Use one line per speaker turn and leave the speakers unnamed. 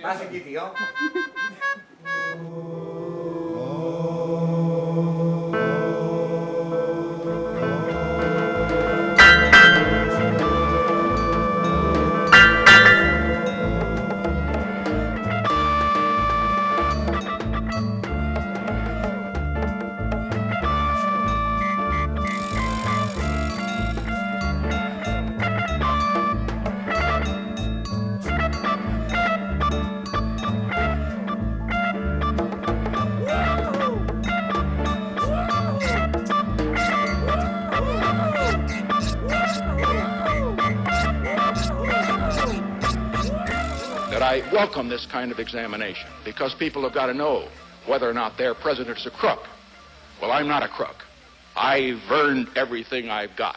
Pase aquí, tío.
That I welcome this kind of examination because people have got to know whether or not their president's a crook. Well, I'm not a crook. I've earned everything I've got.